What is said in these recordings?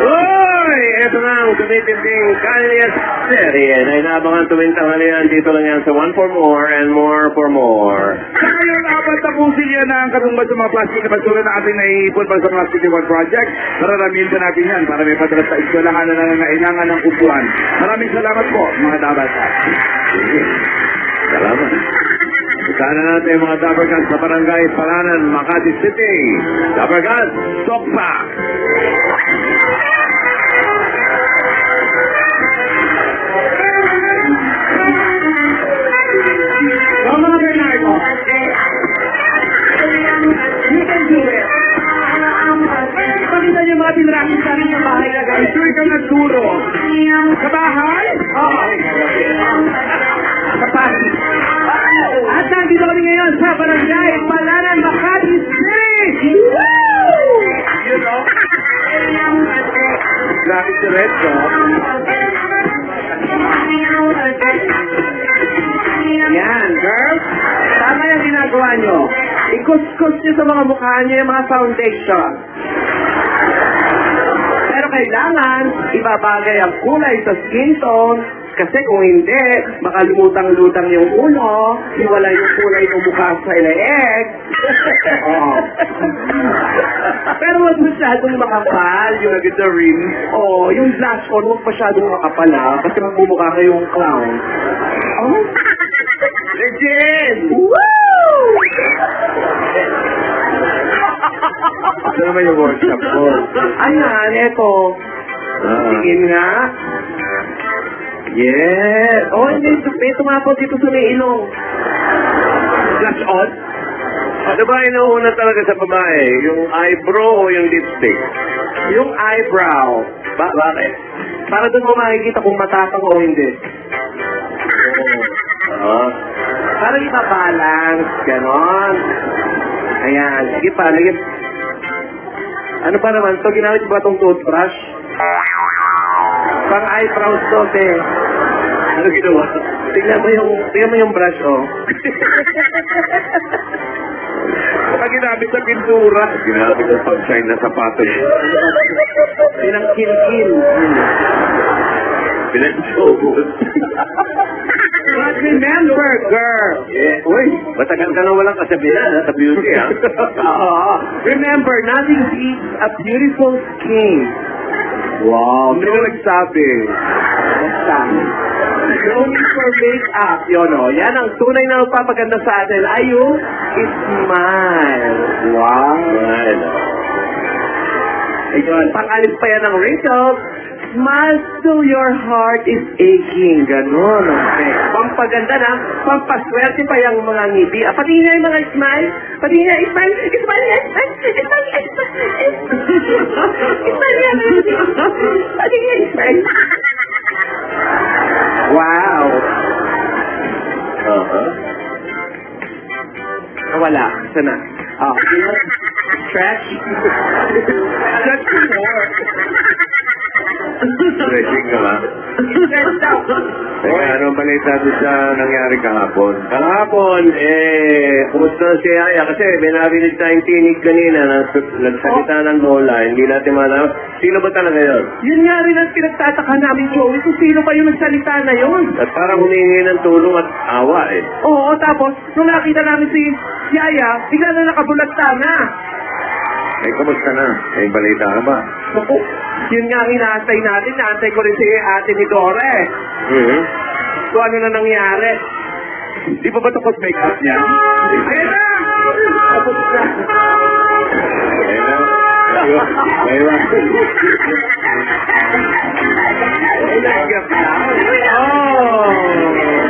Uy! Ito na ang tumitinding Kalyas Serye na inaabangan tuwing tanghalian. Dito lang yan sa One for More and More for More. Sa ngayon, apat na po silya na ang katumbas sa mga plastic na basura na ating naiipon para sa Plastic One Project. Mararamihan po natin yan para may padala sa eskwelahan na nangangailangan ng upuan. Maraming salamat po, mga dabat. Salamat. Sana natin mga Dabarkas sa Barangay Palanan, Makati City. Dabarkas, Sokpa! So, mga Bernardo, you can do it. Pakita niyo mga pinrakin sa akin ng bahay na guys. Sure ka nagturo. Sa bahay? Oo. Sa pati. Nandito kami ngayon sa Barangay Palanan, Makati City! You know? Grabe si Red, Yan, girls. Tama yung ginagawa nyo. Ikuskus nyo sa mga mukha nyo yung mga foundation. Pero kailangan, ibabagay ang kulay sa skin tone kasi kung hindi, baka lumutang-lutang yung ulo, iwala yung kulay ng mukha sa leeg. Oo. Pero wag masyadong makapal yung nagdarin. Oo, yung blush on, huwag masyadong makapal ha, kasi magmumukha kayong clown. Oh? Legend! Woo! Ito naman yung workshop ko. Ayan, eto. Ah. Tingin nga. Yes. Oh, hindi. May tumapo dito sa may ilong. Flash on? Ano ba inuuna talaga sa babae? Yung eyebrow o yung lipstick? Yung eyebrow. Ba bakit? Para doon mo makikita kung matapang o hindi. Ah, Para ipabalance. Ganon. Ayan. Sige pa. Lagyan. Ano ba naman to? Ginamit ba itong toothbrush? Pang eyebrows to, te. ano ginawa? Tingnan mo yung, tingnan mo yung brush, oh. Baka ginamit sa pintura. Ginamit ko pag-shine na sapatos. Pinangkil-kil. Pinag-showboat. But remember, girl. Eh, uy, matagal ka na walang kasabihan ha, sa beauty ha. Oo. remember, nothing beats a beautiful skin. Wow, hindi ko nagsabi. Nagsabi. Need for makeup, yun o. Yan ang tunay na magpapaganda sa atin. Ay yung smile. Wow. Right. Ayun, pangalit pa yan ng wrinkles. Smile till your heart is aching. Ganon. Okay. Pampaganda na, pampaswerte pa yung mga ngiti. Ah, pati nga yung mga smile. Pati nga, smile, smile smile, smile, smile. Smile nga. Pati nga, smile. Wow. Uh-huh. Wala. Sana. Ah, stretch. Stretch more. Stretching ka ba? Teka, ano ang balita doon sa nangyari kahapon? Kahapon, eh, kumusta na si Aya? Kasi narinig tayong tinig kanina na nagsalita ng bola, hindi natin malaman. Sino ba talaga yun? Yun nga rin ang pinagtataka namin, Joey, kung sino yung nagsalita na yun. At parang humingi ng tulong at awa eh. Oo, tapos, nung nakita namin si Yaya, bigla na nakabulagta na. Eh, kumusta na? May balita ka ba? Naku, yun nga ang inaantay natin. Naantay ko rin si ate ni Dore. Mhm. Kung ano na nangyari. Di ba ba tapos make-up niya? Ayun na! Tapos na. Ayun na. Ayun. Ayun. Ay, nag-gap na. Oh!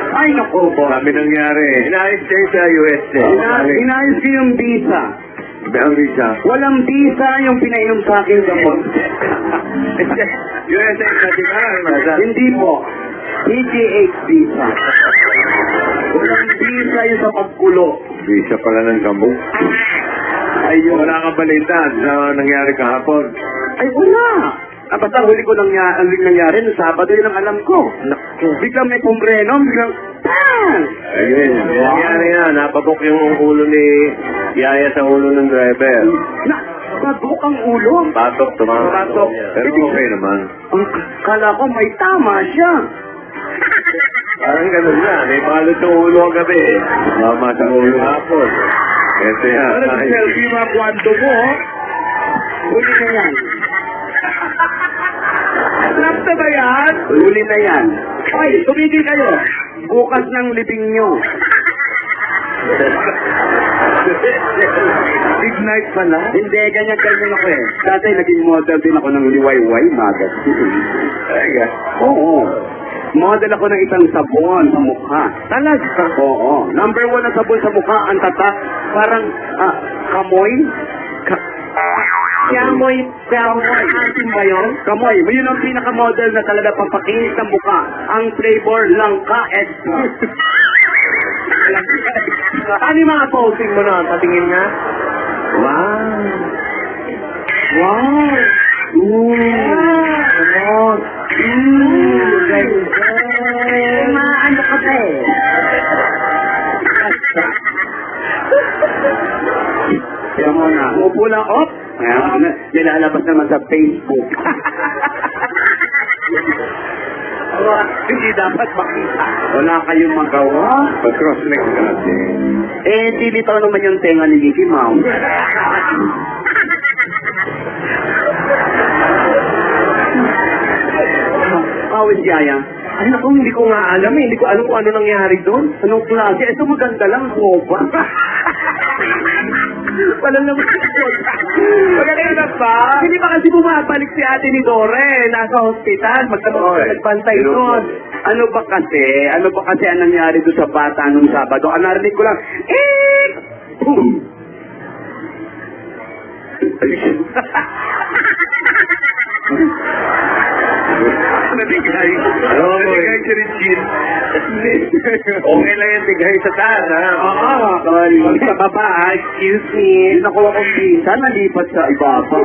Ay, naku po. Sabi nangyari, inayos kayo sa US eh. Ina- inayos ko yung visa. Ang visa. Walang visa yung pinainom sa akin gamot. USA na di ba? Hindi po. PGH visa. Walang visa yung sa pagkulo. Visa pala ng gamot. Ayun. Wala kang balita sa nangyari kahapon. Ay, wala. Ah, basta huli ko lang ang nangyari nung Sabado yun ang alam ko. Biglang may pumreno, biglang! Ayun. Nangyari na, napabok yung ulo ni Yaya sa ulo ng driver. Na, nabuk ang ulo. Patok, tumama. Patok. Pero okay naman. Ang kala ko may tama siya. Parang ganun na. May balot ng ulo ang gabi. Mama sa ulo hapon. Ito yan. Ay. mga kwento mo, huli na yan. Snap na ba yan? Huli na yan. Ay, tumigil kayo. Bukas ng libing nyo. Big night pala. Hindi, ganyan-ganyan ako eh. Dati naging model din ako ng Liwayway magazine. Ay, ah. Oo. Model ako ng isang sabon sa mukha. Talaga? Oo. Number one na sabon sa mukha, ang tatak. Parang, ah, kamoy? Ka- Kamoy, kamoy. Asin ba yun? Kamoy. Yun ang pinaka-model na talaga pampakinis ng mukha. Ang flavor, langka extra. ano yung mga posing mo na? Patingin nga. Wow. Wow. Ooh. Wow. Ooh. Ganda. Ano ka ba eh? Kaya mo na. Upo lang, op. Ayan, nilalabas naman sa Facebook. Wala, Hindi dapat makita. Wala kayong magawa. Pag-cross-neck ka natin. Eh, dilitaw naman yung tenga ni Mickey Mouse. Awit Yaya. Ay, naku, hindi ko nga alam eh. Hindi ko alam kung ano nangyari doon. Anong klase? Ito maganda lang, boba. Wala naman Magaling na ba? Hindi pa kasi bumabalik si ate ni Dore. Nasa hospital. Magtanong Oy, nagbantay sino doon. Ano ba kasi? Ano ba kasi ang nangyari doon sa bata nung Sabado? Ang narinig ko lang, eh! Boom! Nabigay. Oo, nabigay si Regine. Okay lang yung bigay sa taas, ha? Oo, sorry. Sa baba, ah, excuse me. Nakuha kong visa, nalipat sa ibaba.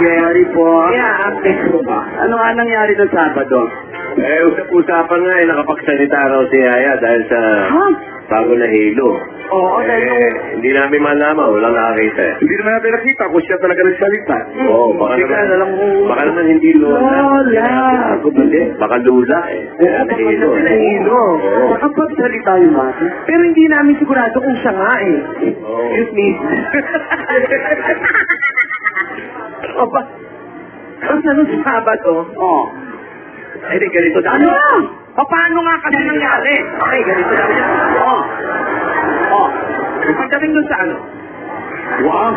Sorry po. Yeah, update ko ba? Ano nga nangyari ng Sabado? Eh, usap-usapan nga eh, nakapagsalita raw si Yaya dahil sa Ha? bago na hilo. Oo, Eh, nung... hindi namin malaman, walang nakakita eh. Hindi naman natin nakita kung siya talaga nagsalita. Oo, baka naman, baka naman hindi lula. Lola! Ako ba din? Baka lula eh. Oo, baka na hilo. Oo. Nakapagsalita yung mati. Pero hindi namin sigurado kung siya nga eh. Oo. Excuse me. o ba? Ang ano sa Sabado? Oo. Eh, di ganito daw. Ano? O, paano nga kasi nangyari? Okay, ganito. Oo. Oo. Pagdating dun sa ano? Wow.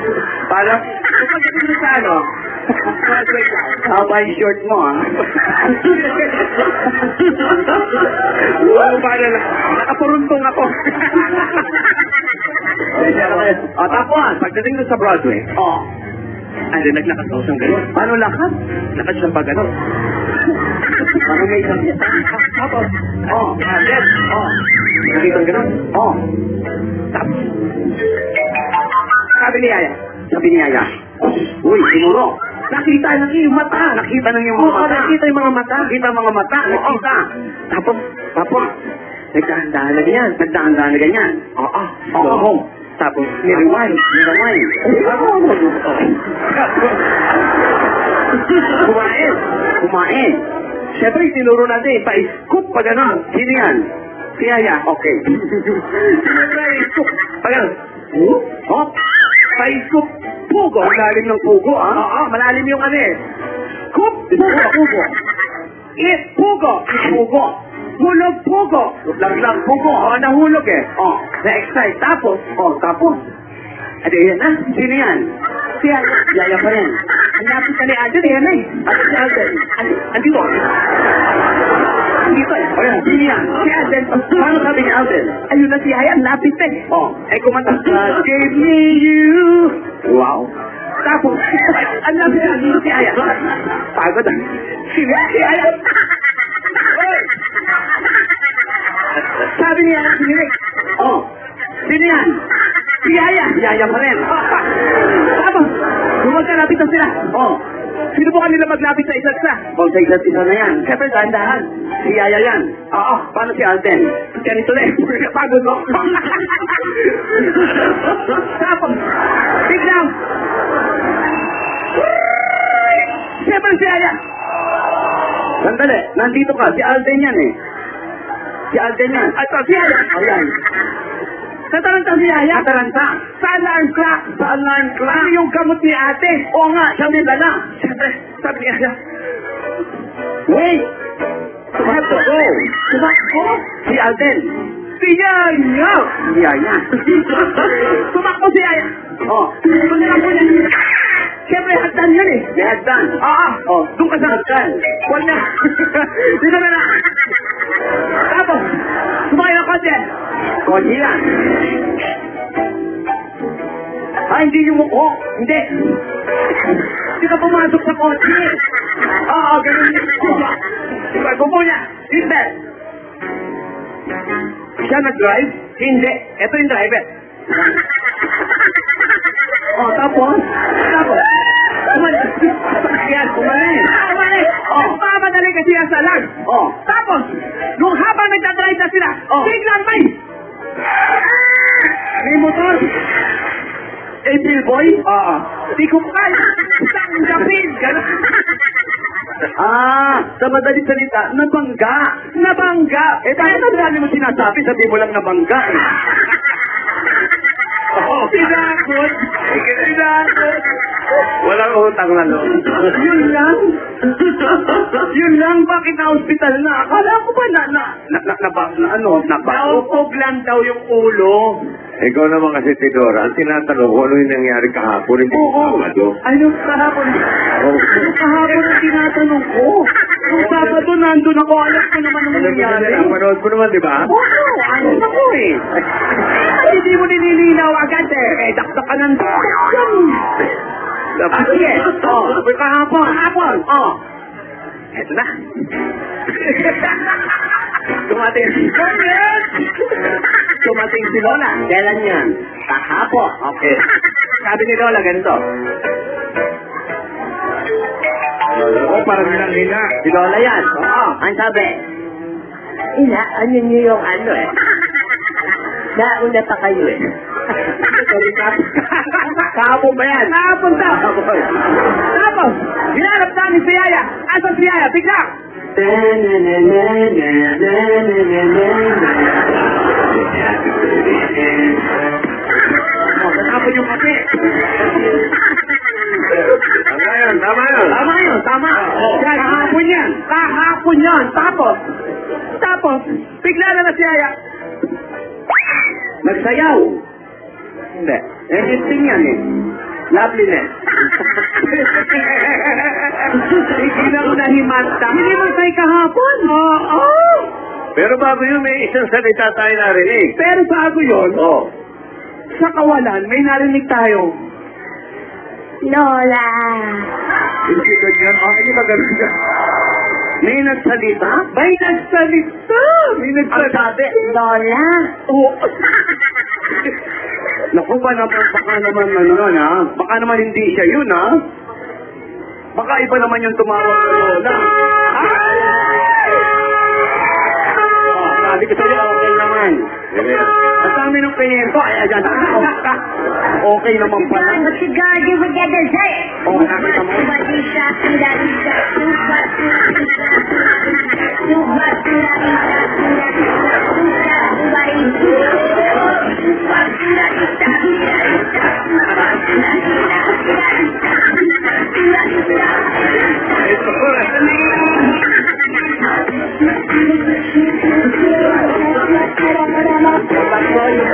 Para, pagdating dun sa ano? Haba yung short mo, ah. Wow, para lang. Nakapuruntong ako. o, tapos, pagdating dun sa Broadway. Oo. Ano, naglakad daw siyang gano'n. Paano lakad? Lakad siyang pa gano'n. Parang may isang... Tapos, oh, yes, oh. Nakita gano'n? Oh. Sabi ni Yaya, sabi ni Yaya, uy, sinuro. Nakita ng iyong mata, nakita ng iyong mga mata. nakita yung mga mata. Nakita mga mata, nakita. Tapos, tapos, nagdahan-dahan na ganyan, nagdahan-dahan na ganyan. Oo, oo. Tapos, nirewind, nirewind. Kumain, kumain. Siyempre, tinuro natin, pa-scoop pa gano'n. Sino yan? Si Yaya, okay. Pa gano'n. Hmm? Oh, pa-scoop. Pugo, ang lalim ng pugo, ah. Oo, malalim yung ano eh. Scoop, pugo, pugo. Eat, pugo, pugo. Hulog, pugo. Laglag, pugo. Oh, nahulog eh. Oh, na-excite. Tapos, oh, tapos. Ate, yan na. Sino yan? Si Yaya. Yaya pa rin. Ang lapit ka ni Alden, yan na eh. Ate si Alden. Andi- Andito. Andito eh. Ayan, yan? Si Alden. Paano sabi ni Alden? Ayun na si Yaya, ang lapit eh. Oh, eh kumanta. God gave me you. Wow. Tapos, ang lapit na si Yaya. Pagod ah. Si. Hoy! Sabi niya, sinirik. Oh, sino yan? Si Yaya. Yaya pa rin. Tapos, gumagkalapit na sila. Oh, sino po kanila maglapit sa isa't isa? Oh, sa isa't isa na yan. Siyempre, dahan-dahan. Si Yaya yan. Oo, paano si Alden? Ganito na eh. Pagod mo. Tapos, biglang, Siyempre si Yaya. Sandali, nandito ka. Si Alden yan eh. Si Alden yan. At si Yaya. Ayan. Tataranta si Yaya? Tataranta. Saan na ang crack? Saan na ang crack? Ano yung gamot ni ate? Oo nga, siya may dala. Siyempre, sabi ni Yaya. Wait! Tumakbo ko. Tumakbo. Si Alden. Si Yaya. Si Yaya. Tumakbo si Yaya. Oh, tumakbo niya. Siyempre, hagdan yan eh. May hagdan. Oo. Oh, doon ka sa hagdan. Huwag na. Dito na na. Tapos, sumakay ng kotse. Kotse yan. Ah, hindi yung muko. Hindi. Hindi ka pumasok sa kotse. Oo, ganun yung. Diba, gubo niya. Seatbelt. Siya nag-drive? Hindi. Ito yung driver. Oh, tapos? Tapos? Umalis. Yan, umalis. Ah, umalis. Oh. Nagmamadali kasi yan sa lag. Oh. Tapos, nung habang nagdadrive na sila, oh. biglang may... May motor. April boy? Oo. Kaya. Tanggapin. Ganun. Ah, sa madali salita, nabangga. Nabangga. Eh, dahil na mo sinasabi, sabi mo lang nabangga eh. Pinakot. Pinakot. Walang utang na loob. Yun lang. Yun lang, bakit na hospital na? Akala ko ba na, na, na, na, na, ba- na ano, na ba? Naupog lang daw yung ulo. Ikaw naman kasi, Tidora, ang tinatanong ko ano yung nangyari kahapon, hindi ko Sabado. Ano kahapon? Oh. Ano kahapon ang tinatanong ko? Nung Sabado, nandun ako, alam ko naman ang nangyari. Napanood mo naman, di ba? Oo, ano na ko eh. Ay, hindi mo nililinaw agad eh. Eh, dakdak ka ng dakdak. Ah, sige. Oh, kahapon, kahapon. Oh. Eto na. Tumating si Tumating si Lola. Kailan yan? Kahapon. Okay. Sabi ni Lola ganito. Oo, parang hinang-hina. Si Lola yan. Oo. Ang sabi? Ina, ano niyo yung ano eh? Nauna pa kayo eh. Sorry, Kap. Kahapon ba yan? Kahapon daw. Tapos, hinanap namin si Yaya. Asan si Yaya? Bigla. Oh, natapon yung kape. Tama yun, tama yun. Tama yun, tama. Yan, kahapon yan. Kahapon yan. Tapos, tapos, bigla na na si Aya. Nagsayaw. Hindi. Eh, insting yan eh. Loveliness. Hindi na ko nahimanta. Hindi mo say kahapon. Oo. Pero bago yun, may isang salita tayo narinig. Pero bago yun, Oo. sa kawalan, may narinig tayo. Lola. Hindi ganyan. Ah, hindi ba ganun ka? May nagsalita? May nagsalita! May nagsalita. Ang sabi, Lola. Oo. Naku ba naman, baka naman ano yun ha? Baka naman hindi siya yun ha? Baka iba naman yung tumawag sa Lola. Sabi ko sa'yo, okay naman. Ang dami ng pinento, ay ayan na. Okay naman pala. What you gonna do with that dessert? Oh, nakita mo? What you shot to that dessert?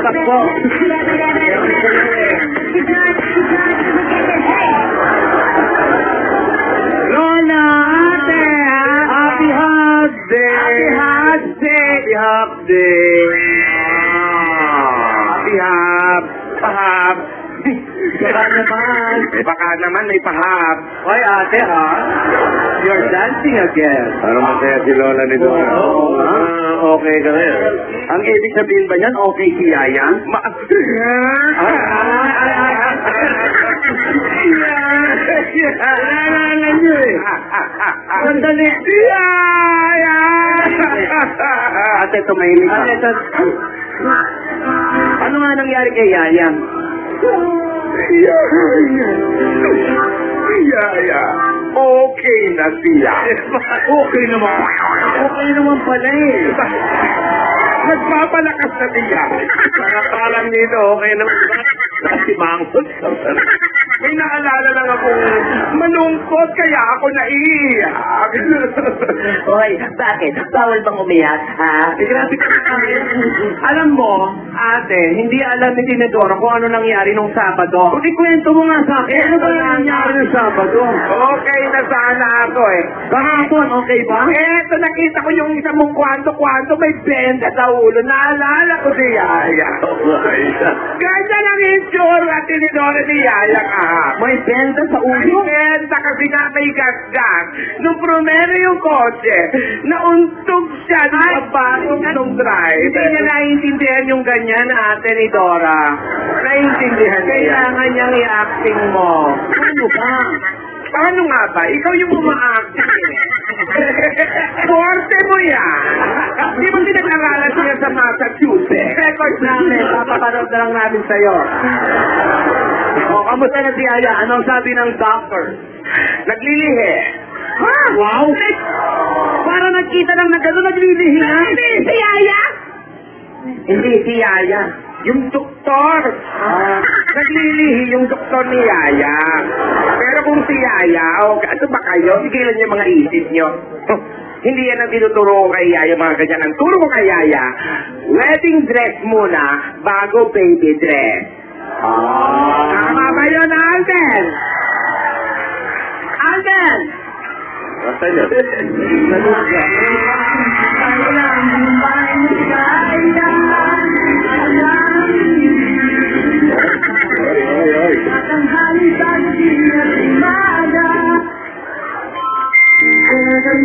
Po. Lola, ate, happy hot day. Happy hot day. Happy hot day. Pahab. Baka naman. Baka naman may pahab. Hoy, ate, ha? You're dancing again. Parang masaya si Lola nito. Oo. Oh, oh, oh okay ka yan. Ang ibig sabihin ba yan, okay si Yaya? Ma... Niyo eh. Sandali. Yaya! Ate, tumahimik ka. Ano nga nangyari kay Yaya? Yaya. Yaya. Okay na siya. Okay naman. Okay naman pala eh. Nagpapalakas na siya. Nakapalang dito, okay naman. Kasi mangot. May naalala lang akong malungkot kaya ako naiiyak. Hoy, bakit? Bawal bang umiyak, ha? Eh, grabe ka Alam mo, ate, hindi alam ni Tinedoro kung ano nangyari nung Sabado. Hindi kwento mo nga sa akin. Ano ba nangyari nung Sabado? Okay na sana ako eh. Kahapon, okay ba? Eto, nakita ko yung isa mong kwanto-kwanto may benda sa ulo. Naalala ko si Yaya. Ganyan ang itsura at Tinedoro ni Yaya ka. May benda sa ulo? May benda kasi nga may gasgas. Nung promero yung kotse, nauntog siya ng bagong nung drive. Hindi niya naiintindihan yung ganyan, ate ni Dora. Naiintindihan niya. Kailangan niyang i-acting mo. Ano ba? Paano nga ba? Ikaw yung uma-acting eh. Forte mo yan. Di ba pinag-aralan siya sa Massachusetts? Record namin. Papapanood na lang namin sa'yo. O, kamusta na si Aya? Anong sabi ng doctor? Naglilihi. Ha? Wow! Para nagkita lang na gano'n, naglilihi na. Hindi, si Yaya? Hindi, si Yaya. Yung doktor. Ah, naglilihi yung doktor ni Yaya. Pero kung si Yaya, o ano ba kayo? Sigilan niyo mga isip niyo. Hindi yan ang tinuturo ko kay Yaya, mga ganyan. Ang turo ko kay Yaya, wedding dress muna bago baby dress. Ah. Tama ba yun, Alden? Alden! Basta niya. Ay, Uy,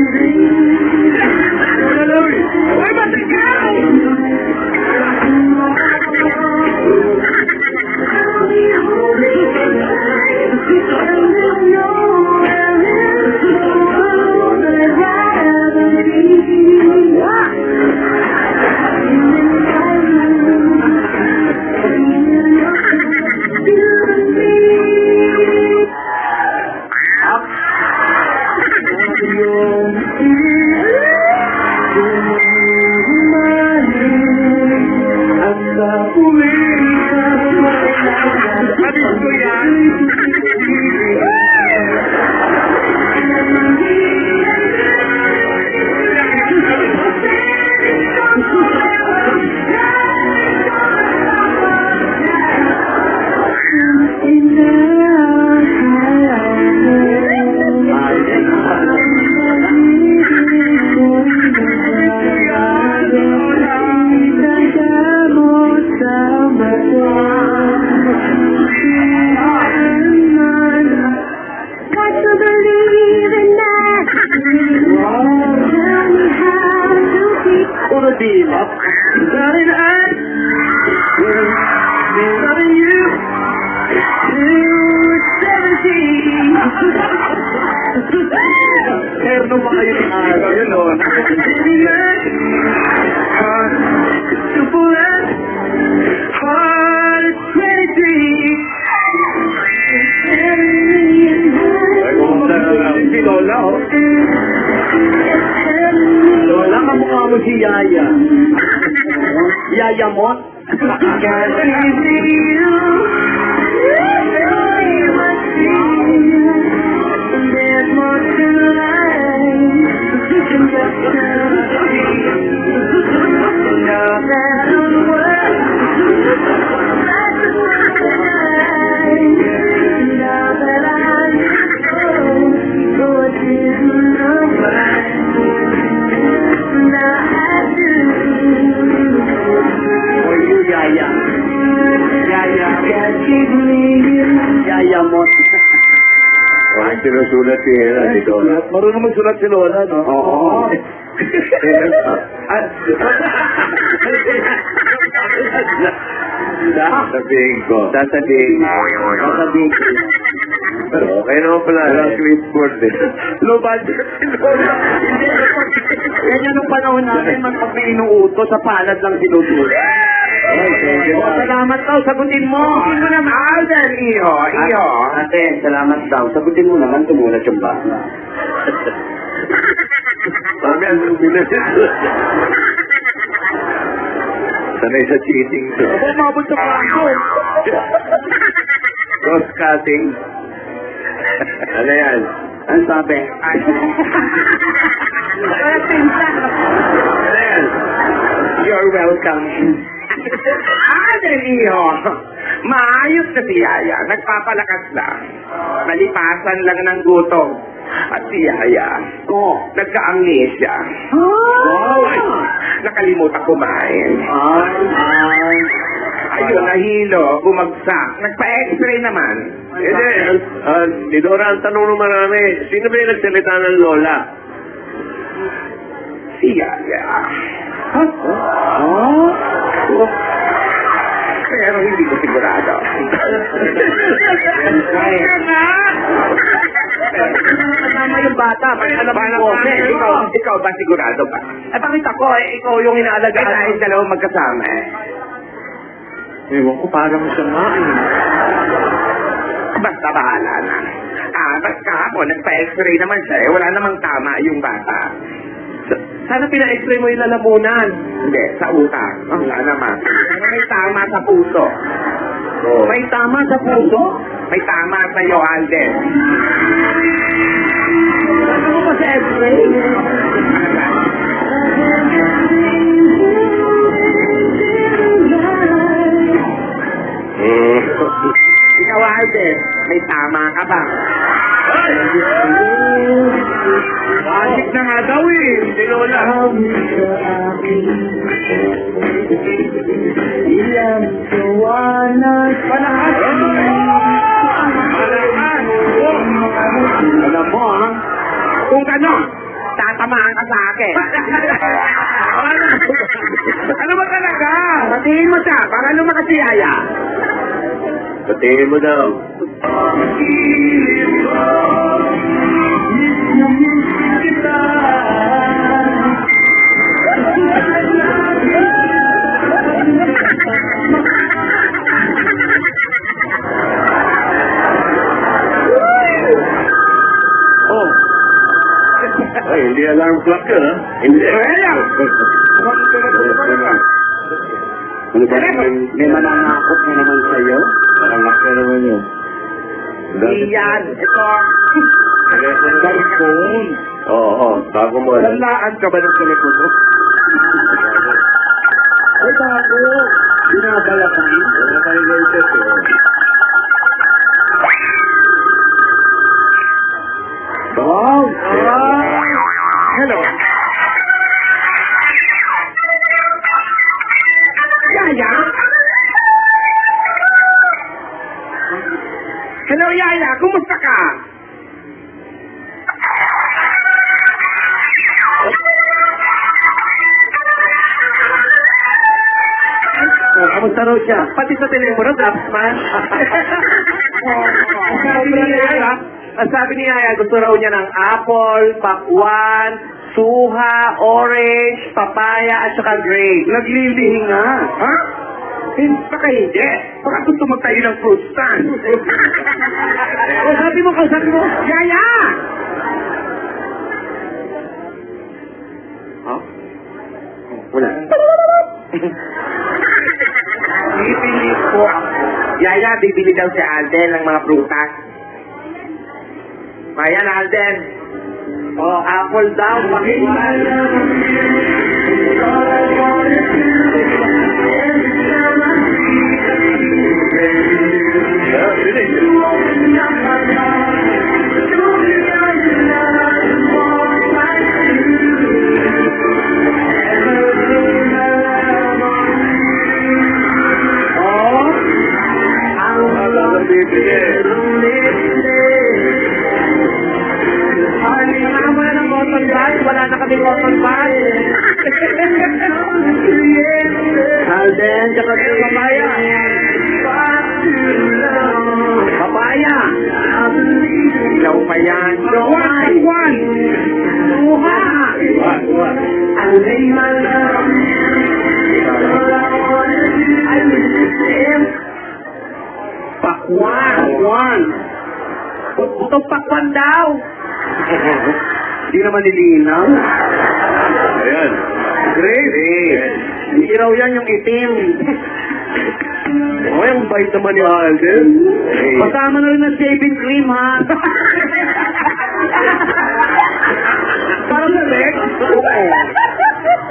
Erno ba kayo ni Araw? Yun o. Supulan, heart 23. Ay, kumusta na lang? Si Lola, oh. Lola, kamukha mo si Yaya. Yaya mo? Yaya, yeah, Yaya, sinusulat si Hera, si Dora. Marunong magsulat si Lola, no? Oo. Sasabihin ko. Sasabihin ko. Sasabihin ko. Okay naman pala. Walang clipboard eh. Low budget. Ganyan nung panahon pag may inuuto, sa palad lang sinusulat. Salamat daw, sagutin mo. Sagutin mo naman. Alden, iyo, iyo. Ate, salamat daw. Sagutin mo naman, tumulat yung bata. Mami, ang luminas. Sanay sa cheating to. Umabot sa plato. Cross-cutting. ano yan? Ano sabi? Ano yan? You're welcome. Alden, iyo. Maayos na si Yaya. Nagpapalakas lang. Malipasan lang ng gutom. At si Yaya, oh. nagka-amnesia. Wow! Nakalimutan kumain. Ayun, nahilo, bumagsak. Nagpa-x-ray naman. Hindi. Uh, ni Dora, ang tanong naman namin, sino ba yung nagsalita ng Lola? Si Yaya. Pero hindi ko sigurado. Kaya nga! Kasama bata. Alam mo, ikaw, ikaw ba sigurado ba? Eh, bakit ako? Eh, ikaw yung inaalagaan. Eh, magkasama eh. Ewan ko, parang nga eh. Basta bahala na. Ah, basta kahapon, nagpa-x-ray naman siya eh. Wala tama yung bata. Sana pina-x-ray mo yung lalamunan. Hindi, sa utak. Wala naman. May tama sa puso. Oh. May tama sa puso? May tama sa iyo, Alden. Ano ba sa x-ray? Mm. Ikaw, Alden, may tama ka ba? Asik na nga daw eh. Si Lola. Palakas! Palakas! Alam mo, ha? Kung ano, tatamaan ka sa akin. ano? ba talaga? Patingin mo siya, para lumakas si Yaya. Patingin mo daw. Oh. Ay, hindi alarm clock yun, ha? Hindi. Wala. Ano ba? May manangakot na naman sa'yo? Parang laki naman yun. Iyan, ito. Cellphone. Oo, oo. Bago mo. Lalaan ka ba ng telepono? Ay, bago. Binabala ka rin. Wala tayo Hello. Yaya? Hello, Yaya. Kumusta ka? Kamusta raw siya? Pati sa telepono, taps man. sabi ni Yaya, ang sabi ni Yaya, gusto raw niya ng apple, pakwan, suha, orange, papaya, at saka grape. Naglilihi nga. Ha? Hindi, baka hindi. Baka gusto magtayo ng fruit stand. o, sabi mo, sabi mo, Yaya! Ha? Wala. Bibili ko. Yaya, bibili daw si Alden ng mga prutas. Ayan, Alden. Oh, apple daw. Pakinggan. Ah, kami papagmahal. Alden, tsaka sa papaya. Papaya. Ilaw pa yan. Iwan, iwan. Luha. Iwan, iwan. Alden, malam. Pakwan. Pakwan. Itong pakwan daw. Hindi naman nilinaw. Raw yan yung itim. O, yung bait naman ni Alden. Eh, Kasama na rin ng shaving cream, ha? Parang na Rex?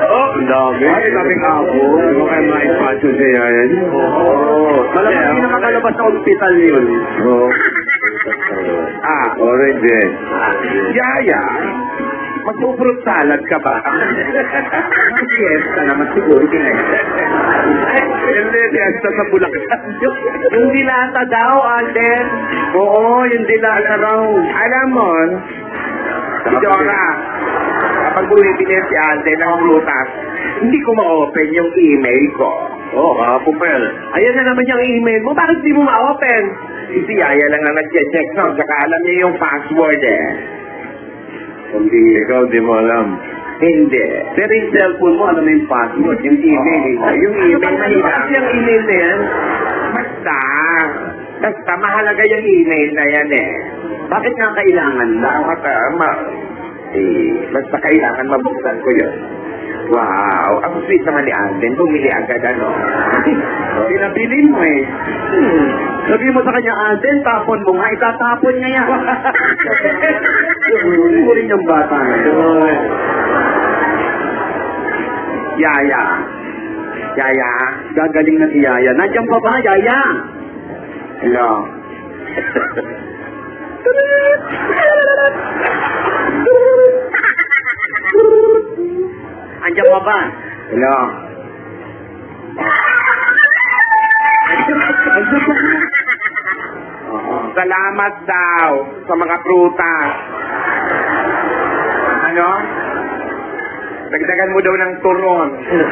Oh, ang dami. Ay, daming abo. Ano kayo mga espasyo sa yan? Oo. Malamang hindi na makalabas sa ospital yun. Oo. Ah, Orange eh. Yaya, magpupurot salad ka ba? Fiesta naman siguro kinain. Hindi, fiesta sa Bulacan. yung dilata daw, Alden. Oo, yung dilata raw. Alam mo, si Dora, kapag bumibili si Alden ng prutas, hindi ko ma-open yung email ko. Oo, oh, yan. Ayan na naman yung email mo, bakit di mo ma-open? Si Yaya lang na nag-check no, saka alam niya yung password eh. Hindi, ikaw di mo alam. Hindi. Pero yung cellphone mo, alam mo yung password, yung email. eh. yung email, mahirap. Ano yung email na yan? Basta. Basta, mahalaga yung email na yan eh. Bakit nga kailangan na? Baka, ma... Eh, basta kailangan mabuksan ko yun. Wow, ang sweet naman ni Alden. Bumili agad ano. Pinabili mo eh. Hmm. Sabi mo sa kanya, Alden, tapon mo nga. Itatapon niya yan. Hindi rin yung bata na yun. Yaya. Yaya. Gagaling na si Yaya. Nandiyan pa ba, Yaya? Hello. Andiyan pa ba? Hello. Salamat daw sa mga prutas. Ano? Dagdagan mo daw ng turon. ano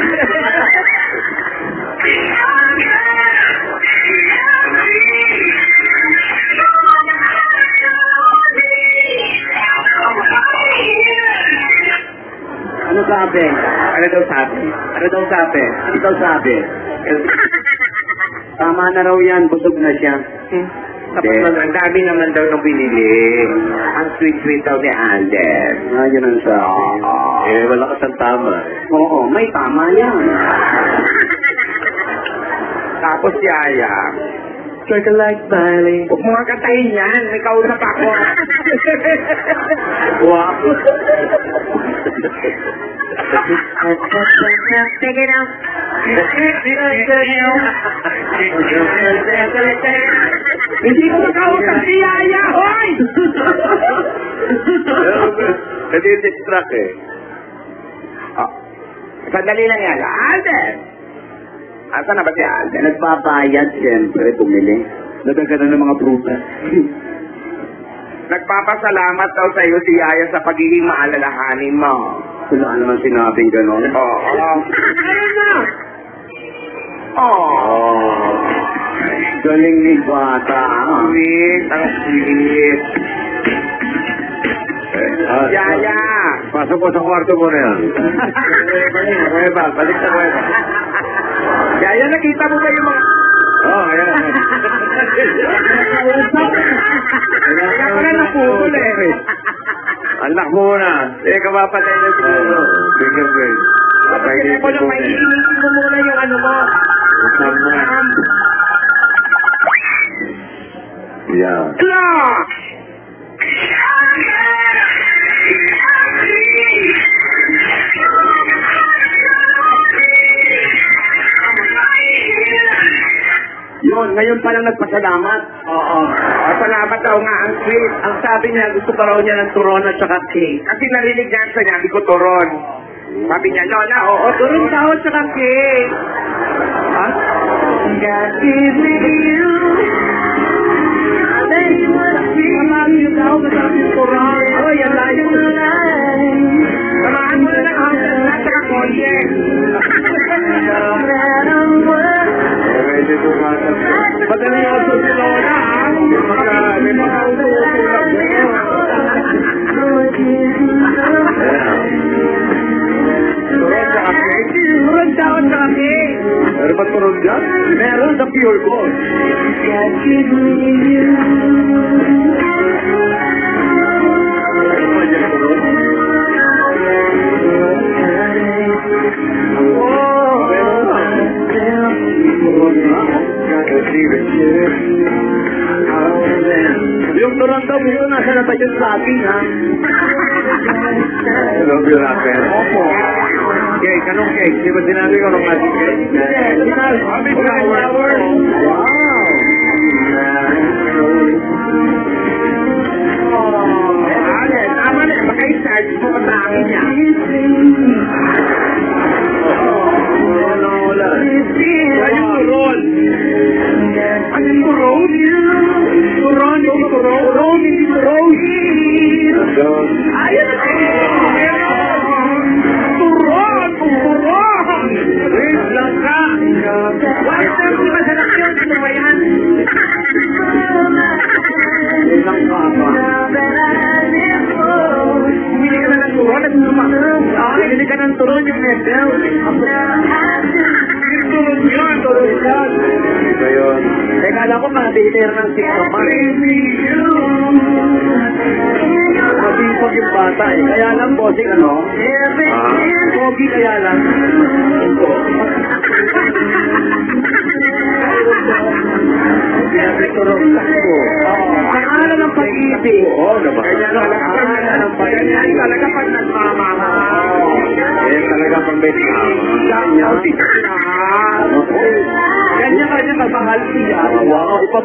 sabi? Ano daw sabi? Ano daw sabi? Ano daw sabi? Tama na raw yan, busog na siya. Hmm? Tapos ang dami naman daw nung binili. Ang sweet-sweet daw ni Alden. Ah, yun ang sabi. Eh, wala ka tama. Oo, may tama yan. Tapos yaya. Circle like Valley. Huwag mo nga katayin yan. May kausap ako. wow. Take it out. Hindi ko makausap si Yaya, hoy! Nadi-distract eh. oh, sandali lang yan. Alden! Asa na ba si Alden? Nagbabayad, siyempre, bumili. Nadagdagan ng mga prutas. Nagpapasalamat daw sa iyo si Yaya sa pagiging maalalahanin mo. Wala naman sinabing gano'n. Oo. Ayun na! Oh. Galing ni Bata. Sweet, ang sweet. Ah, Yaya! Pasok mo sa kwarto mo na yan. Kuweba, balik sa kuweba. Yaya, nakita mo ba yung mga... Oo, oh, ayan. Kaya pala naputol eh. Anak mo na. Eh, kapapatay na siguro. Fingerprint. Kaya mo lang, mainiinisin mo muna yung ano mo. Um, Yeah. Clock! Yun, ngayon pa lang nagpasalamat. Oo. Oh, salamat daw nga ang sweet. Ang sabi niya, gusto pa raw niya ng turon at saka cake. Kasi narinig niya sa sinabi ko turon. Sabi niya, Lola, oo, turon daw at saka cake. Ha? God is with you. daw na sa ating kurang. Oh, yan layo. Samahan mo na ng hanggang na sa kakolye. Madali nga sa sila na ang mga may mga utulak Turog daon kami. Meron ba turog dyan? Meron sa pure gold. Yung daw yun, nasa na ba yung sabi, ha? Love you, rapper. Opo. Cake, anong cake? Di ba sinabi ko nung magic cake? Happy flower. Wow.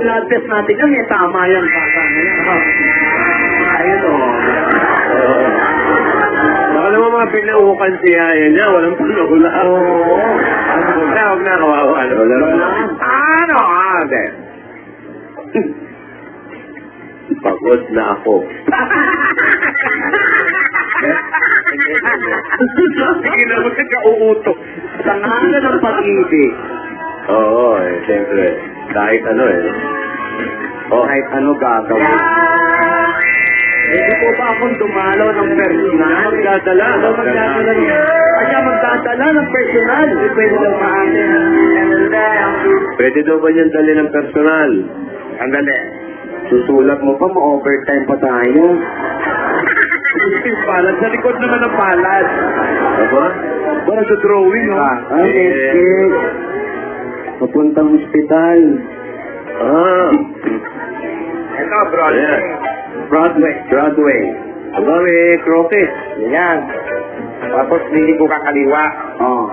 Ipa-blood test natin yan. Eh, tama yan. Bata yan. Ayun o. Baka naman mga pinaukan si Yaya niya, walang panula. Oo. Huwag na, huwag na, kawawa. Ano, laro na. Ano, ate? Pagod na ako. Sige na, huwag ka uutok. Pangalan ng pag-ibig. Oo, eh, siyempre. Kahit ano eh. Kahit ano gagawin. Hindi po ba akong dumalaw ng personal? Magdadala. Ano magdadala niya? Kaya magdadala ng personal. Hindi pwede daw maamin. Pwede daw ba niyan dali ng personal? Ang dali. Susulat mo pa, ma-overtime pa tayo. Yung palad, sa likod naman ng palad. Aba? Para sa drawing, ha? Ay, Eh. escape. Papuntang hospital. Ah. Ito, bro. Ayan. Broadway. Broadway. Aba, may croquet. Yan. Tapos hindi ko kakaliwa. Oo.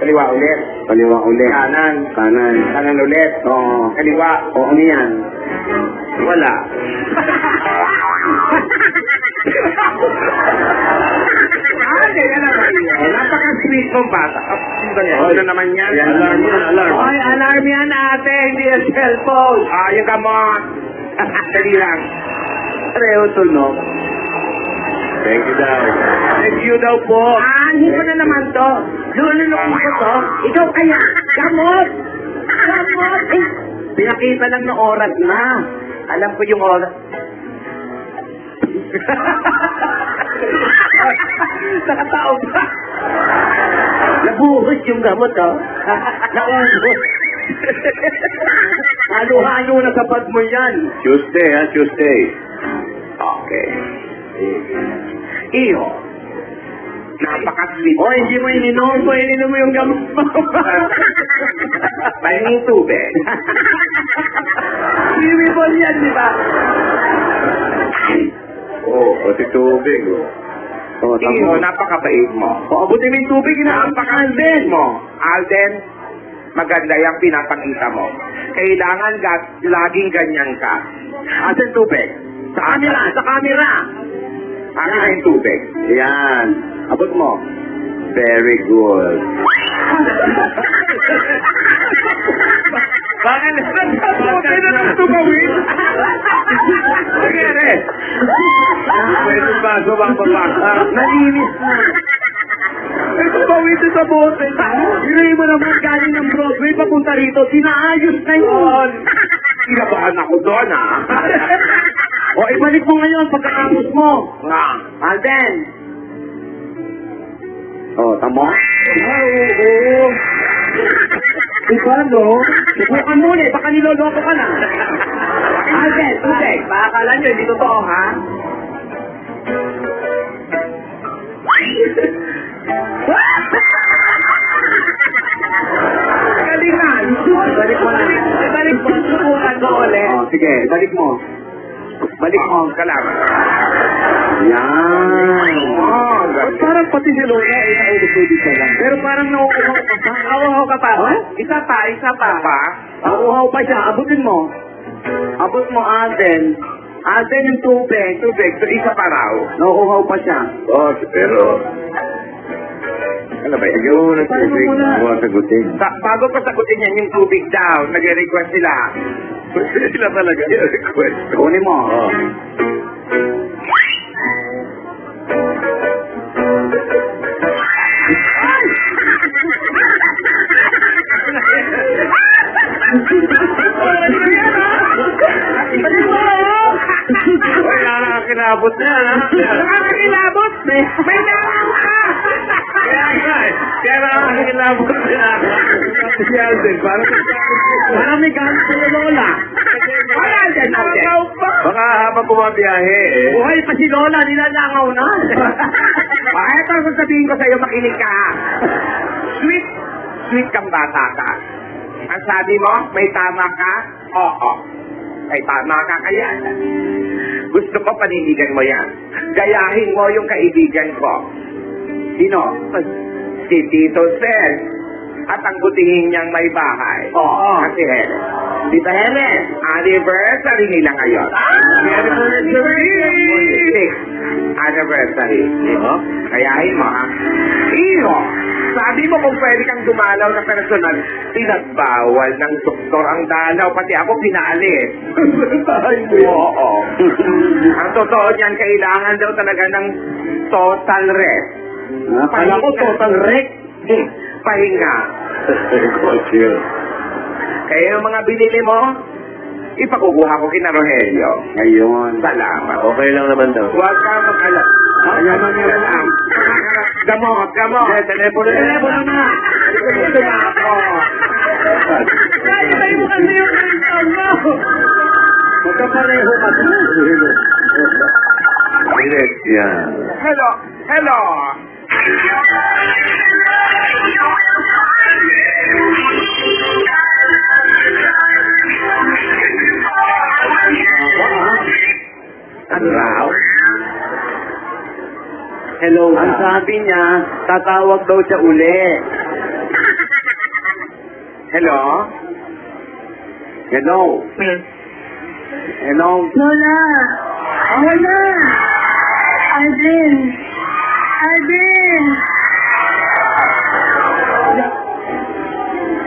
Kaliwa ulit. Kaliwa ulit. Kanan. Kanan. Kanan ulit. Oo. Kaliwa. O ano yan? Wala. Naman yan. Napaka-sweet mong bata. Ano naman yan? Alarm yan, alarm. Ay, alarm yan ate. Hindi yan cellphone. Ah, yung gamot. Dali lang. Pareho tunog. Thank you daw. Thank you daw po. Ah, hindi ko na naman to. Lulunok mo ko to. Ikaw kaya, gamot! Gamot! Eh, pinakita lang ng oras na. Alam ko yung oras. Nakatao ba? Nabuhos yung gamot, oh. Naubos. Halo-halo na sa pag mo yan. Tuesday, ha? Tuesday. Okay. Iyo. Napaka-sweet. O, hindi mo ininom mo, ininom mo yung gamot mo. Pahinging tubig. Swimmable yan, di ba? Oo, oh, pati tubig. Oh. Oh, Iyo, napakabait mo. O, abutin mo yung tubig, Napaka-sweet mo. Alden, maganda yung pinapakita mo. Kailangan gat, laging ganyan ka. Asan tubig? Sa camera, sa camera. Ano na yung tubig? Yan. Abot mo. Very good. Bakit nagsasabuti na ng tumawin? Nangyari. Pwede ba gawang babaksak? Nalinis na. Siya sa bote. Hinay mo naman galing ng Broadway papunta rito. Sinaayos na yun. Kinabahan ako doon, ha? o, ibalik mo ngayon pagkakapos mo. Nga. Alden. Oh, tamo? Oo, oo. Subukan muna eh, baka niloloko ka na. Alden, tubig. Baka akala nyo, hindi totoo, ha? Galing na. Balik mo na. Balik mo. Subukan ko ulit. Oh, sige, balik mo. Balik mo. Kalaman. Yan. Oh. Parang pati si Lola, ay pwede ka lang. Pero parang nauuhaw ka pa. Nauuhaw ka pa. Isa pa, isa pa. Pa? Nauuhaw pa siya. Abutin mo. Abot mo, Alden. Alden yung tubig. Tubig, so isa pa raw. Nauuhaw pa siya. Oh, pero... Ano ba yun? Ikaw mo ng Paano tubig. na? Huwag sagutin. Ba- bago pa sagutin yan yung tubig daw, nag-request sila. Sila talaga yung request. Kunin mo. Oh. Wala na kinabot na, ha? Nakakilabot! May, may naman Kaya nakakilabot na. Si Alden, parang... Parang may galit sa Lola. Wala dyan, Alden. Baka habang bumabiyahe, eh. Buhay pa si Lola, nilalangaw na. Ah, ang sasabihin ko sa'yo, makinig ka. Sweet, sweet kang bata ka. Ang sabi mo, may tama ka? Oo. May tama ka kaya. Gusto ko panindigan mo yan. Gayahin mo yung kaibigan ko. Sino? Si Tito Sel. At ang butihin niyang may bahay. Oo. Kasi Helen. Tita Helen, anniversary nila ngayon. Anniversary! Six anniversary. Oo. Kayahin mo, ha? Iyo, sabi mo kung pwede kang dumalaw na personal, pinagbawal ng doktor ang dalaw, pati ako pinaalis. Oo. ang totoo niyan, kailangan daw talaga ng total rest. Kala ko total wreck. Pahinga. Chill. Kaya yung mga binili mo, ipakukuha ko kina Rogelio. Ngayon. Salamat. Okay lang naman daw. Huwag ka mag-alap. Kaya manira lang. Gamot, gamot. Eh, telepono na. Telepono na. Ito na ako. Kaya mo kasi yung ringtone mo. Magkapareho ka Direct yan. Hello, hello. Hello. Ang sabi niya, tatawag daw siya uli. Hello? Hello. Hello. Lola! Ako na! Alvin! Alvin!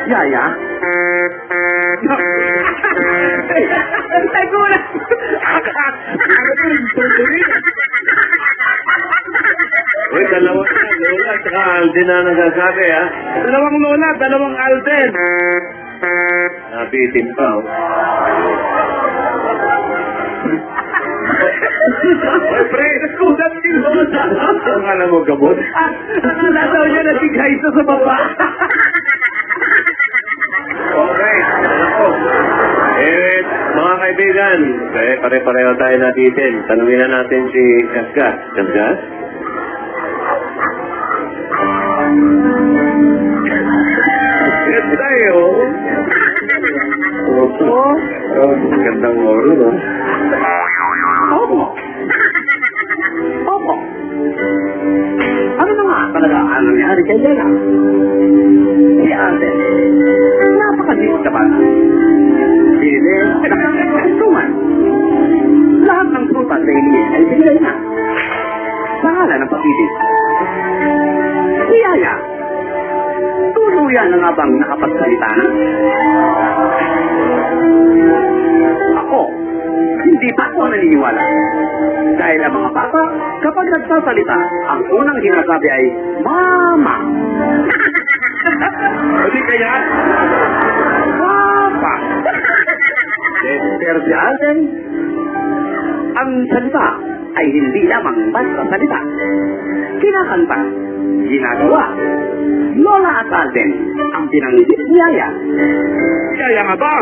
Yaya? Ang tagulat! Uy, dalawa na. Lola at saka Alden na nagsasabi, ha? Dalawang Lola, dalawang Alden. Nabitin pa, oh. Pre, Nakulat si Lola. ang alam mo gamot? Ah, Akala daw niya natigay sa sa baba. Okay. Ako. Eh, mga kaibigan, eh, pare-pareho tayo natin. Tanungin na natin si Kasgas. Kasgas? Yes, tayo. Oh, gandang oro, no? Ang nangyari kay Lela? Si Ate, napakaliit ka ba? Sili, nakakasungan. Lahat ng prutas sa iniin ay binigay na. Pangalan ng pag-ibig. Si Yaya, tuluyan na nga bang nakapagsalita na? Ako, hindi pa ako naniniwala. Dahil ang mga bata, kapag nagsasalita, ang unang sinasabi ay, Mama! Hindi kaya? Papa! Si Alden, ang salita ay hindi lamang basta salita. Kinakanta, ginagawa, Lola at Alden, ang pinanggit ni Yaya. Kaya nga ba?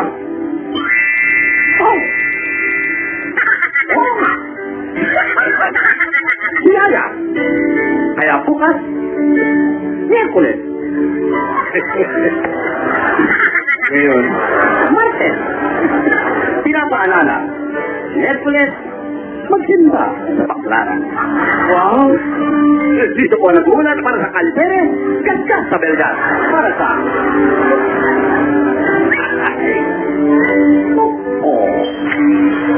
Oh! Si Yaya. Kaya bukas, Miyerkules, Ngayon, Martes, pinapaalala, Miyerkules, magsimba sa Paklaran. Wow! Dito po nagulat para sa Kalpere, gagkas sa Belgar, para sa... Oh.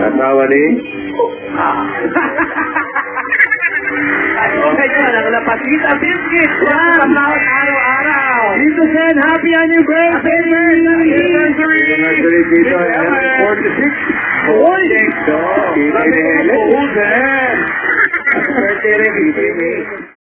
asawa ni... Ah. Medyo lang na pasita biscuit. Yan. Araw-araw. Dito Sen, happy anniversary! Anniversary dito. 46! Hoy! So, Sabi ko, Birthday Sen! rin, birthday.